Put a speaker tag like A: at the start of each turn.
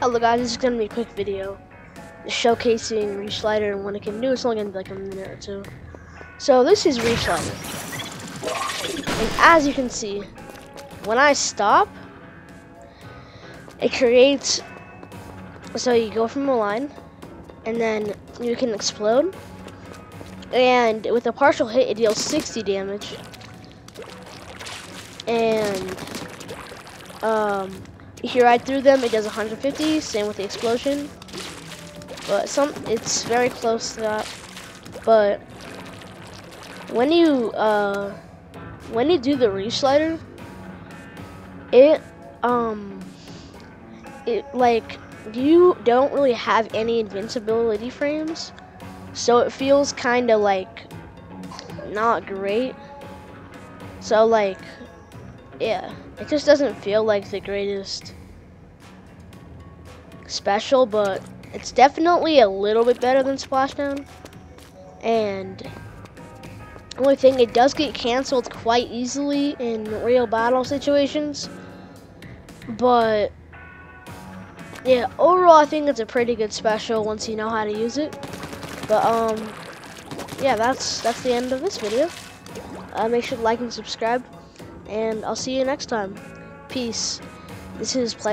A: Hello guys, this is gonna be a quick video showcasing Reefslider and what it can do. It's only gonna be like a minute or two. So this is Reefslider. And as you can see, when I stop, it creates so you go from a line and then you can explode. And with a partial hit it deals 60 damage. And um you ride through them, it does 150. Same with the explosion. But some, it's very close to that. But when you uh, when you do the Reefslider, it um, it like you don't really have any invincibility frames, so it feels kind of like not great. So like yeah, it just doesn't feel like the greatest special, but it's definitely a little bit better than Splashdown. And only thing, it does get canceled quite easily in real battle situations. But yeah, overall I think it's a pretty good special once you know how to use it. But um yeah, that's that's the end of this video. Uh, make sure to like and subscribe and I'll see you next time. Peace. This is Play